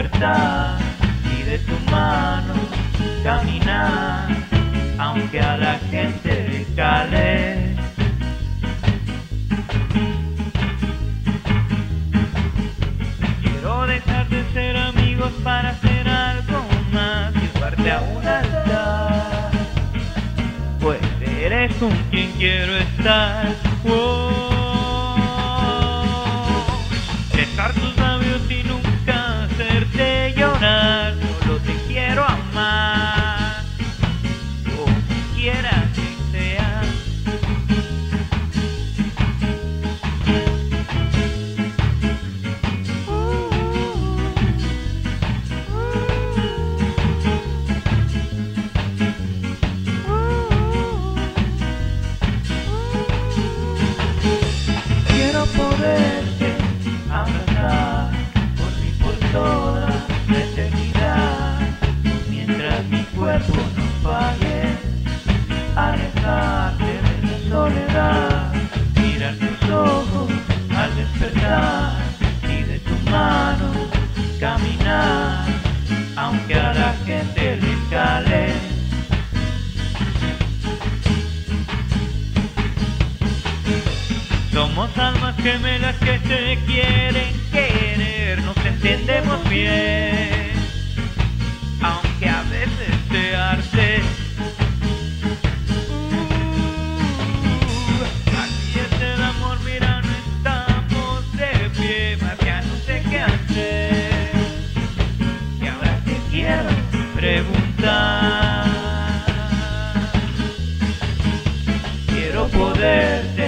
y de tu mano caminar, aunque a la gente le cale. Quiero dejar de ser amigos para hacer algo más, llevarte a un altar. Pues eres con quien quiero estar. Wow. Eternidad, mientras mi cuerpo no falle, alejarte de la soledad, mirar tus ojos al despertar y de tu mano caminar, aunque a la gente le cale. Somos almas gemelas que se quieren nos entendemos bien, aunque a veces te arte. Uh, Aquí es el amor, mira, no estamos de pie, más ya no sé qué hacer. Y ahora te quiero preguntar. Quiero poderte